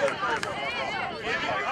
¡Vamos! ¡Vamos!